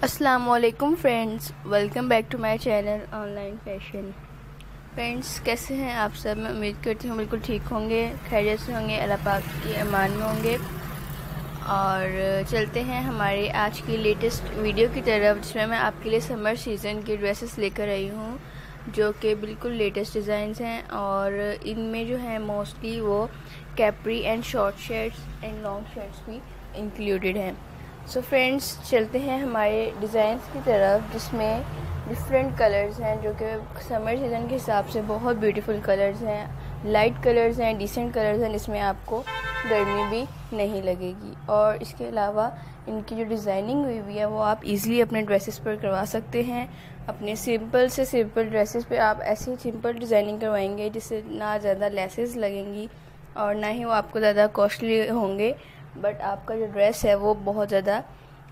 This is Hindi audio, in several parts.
वालेकुम friends welcome back to my channel online fashion friends कैसे हैं आप सब? मैं उम्मीद करती हूँ बिल्कुल ठीक होंगे, खैरियत से होंगे, अल्लाह पाक की अमान में होंगे। और चलते हैं हमारे आज की लेटेस्ट वीडियो की तरफ़, जिसमें मैं आपके लिए समर सीज़न की ड्रेसेस लेकर आई हूँ, जो कि बिल्कुल लेटेस्ट डिज़ाइंस हैं। और इनमें जो है मोस्टली वो capri and short shirts and long shirts भी इंक्लूडेड हैं। सो फ्रेंड्स चलते हैं हमारे डिज़ाइंस की तरफ़, जिसमें डिफरेंट कलर्स हैं, जो कि समर सीज़न के हिसाब से बहुत ब्यूटीफुल कलर्स हैं। लाइट कलर्स हैं डिसेंट कलर्स हैं, जिसमें आपको गर्मी भी नहीं लगेगी। और इसके अलावा इनकी जो डिज़ाइनिंग हुई हुई है, वो आप इजीली अपने ड्रेसेस पर करवा सकते हैं। अपने सिंपल से सिंपल ड्रेसेस पे आप ऐसी सिंपल डिज़ाइनिंग करवाएँगे, जिससे ना ज़्यादा लेसेस लगेंगी और ना ही वो आपको ज़्यादा कॉस्टली होंगे। बट आपका जो ड्रेस है वो बहुत ज़्यादा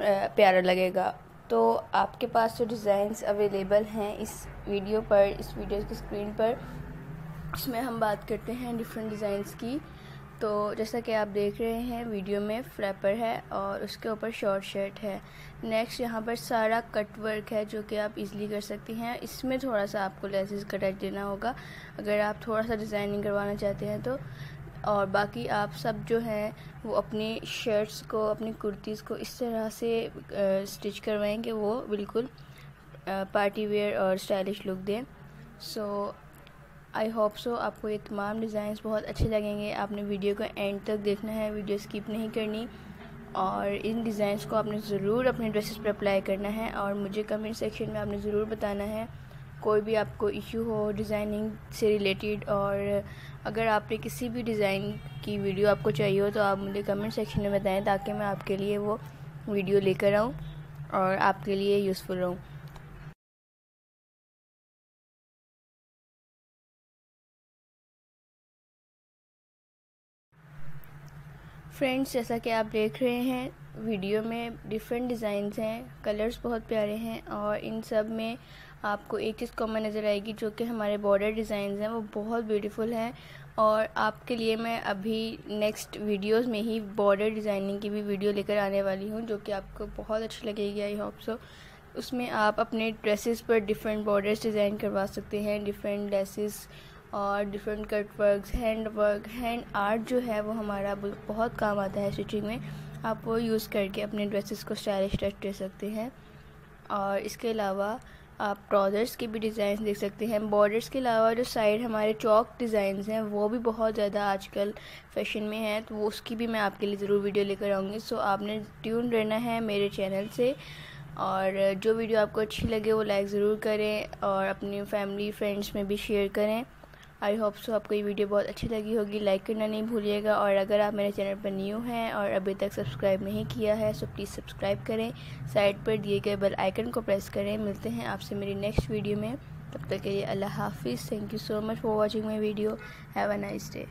प्यारा लगेगा। तो आपके पास जो डिज़ाइंस अवेलेबल हैं इस वीडियो पर, इस वीडियो की स्क्रीन पर इसमें हम बात करते हैं डिफरेंट डिज़ाइंस की। तो जैसा कि आप देख रहे हैं वीडियो में फ्लैपर है और उसके ऊपर शॉर्ट शर्ट है। नेक्स्ट यहाँ पर सारा कट वर्क है जो कि आप इजीली कर सकती हैं। इसमें थोड़ा सा आपको लेसेस का देना होगा। अगर आप थोड़ा सा डिज़ाइनिंग करवाना चाहते हैं तो और बाकी आप सब जो हैं, वो अपनी शर्ट्स को, अपनी कुर्तीज़ को इस तरह से स्टिच करवाएँ कि वो बिल्कुल पार्टी वेयर और स्टाइलिश लुक दें। सो आई होप सो आपको ये तमाम डिज़ाइंस बहुत अच्छे लगेंगे। आपने वीडियो को एंड तक देखना है वीडियो स्किप नहीं करनी। और इन डिज़ाइंस को आपने ज़रूर अपने ड्रेसेस पर अप्लाई करना है और मुझे कमेंट सेक्शन में आपने ज़रूर बताना है। कोई भी आपको इश्यू हो डिज़ाइनिंग से रिलेटेड और अगर आपने किसी भी डिज़ाइन की वीडियो आपको चाहिए हो तो आप मुझे कमेंट सेक्शन में बताएँ ताकि मैं आपके लिए वो वीडियो लेकर आऊँ और आपके लिए यूज़फुल रहूँ। फ्रेंड्स, जैसा कि आप देख रहे हैं, वीडियो में डिफरेंट डिज़ाइंस हैं कलर्स बहुत प्यारे हैं और इन सब में आपको एक चीज़ कॉमन नज़र आएगी जो कि हमारे बॉर्डर डिज़ाइन हैं, वो बहुत ब्यूटीफुल हैं। और आपके लिए मैं अभी नेक्स्ट वीडियोस में ही बॉर्डर डिज़ाइनिंग की भी वीडियो लेकर आने वाली हूँ, जो कि आपको बहुत अच्छी लगेगी आई होप सो उसमें आप अपने ड्रेसेस पर डिफरेंट बॉर्डर्स डिज़ाइन करवा सकते हैं डिफरेंट ड्रेसेस और different cut work hand work hand art जो है वो हमारा बहुत काम आता है स्टिचिंग में। आप वो यूज़ करके अपने ड्रेसेस को स्टाइलिश टच दे सकते हैं। और इसके अलावा आप ट्राउज़र्स की भी डिज़ाइन देख सकते हैं। बॉर्डर्स के अलावा जो साइड हमारे चौक डिज़ाइन हैं, वो भी बहुत ज़्यादा आजकल फ़ैशन में है तो वो उसकी भी मैं आपके लिए ज़रूर वीडियो लेकर आऊँगी। सो आपने ट्यून रहना है मेरे चैनल से और जो वीडियो आपको अच्छी लगे वो लाइक ज़रूर करें और अपनी फैमिली फ्रेंड्स में भी शेयर करें। आई होप सो आपको ये वीडियो बहुत अच्छी लगी होगी। लाइक करना नहीं भूलिएगा। और अगर आप मेरे चैनल पर न्यू हैं और अभी तक सब्सक्राइब नहीं किया है सो प्लीज़ सब्सक्राइब करें। साइड पर दिए गए बेल आइकन को प्रेस करें। मिलते हैं आपसे मेरी नेक्स्ट वीडियो में। तब तक के लिए अल्लाह हाफिज़। Thank you so much for watching my video have a nice day